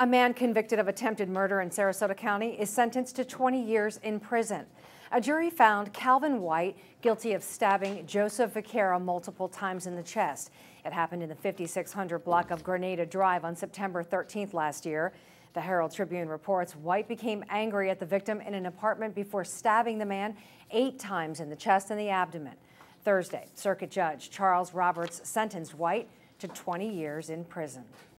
A man convicted of attempted murder in Sarasota County is sentenced to 20 years in prison. A jury found Calvin White guilty of stabbing Joseph Vaquera multiple times in the chest. It happened in the 5600 block of Grenada Drive on September 13th last year. The Herald Tribune reports White became angry at the victim in an apartment before stabbing the man eight times in the chest and the abdomen. Thursday, Circuit Judge Charles Roberts sentenced White to 20 years in prison.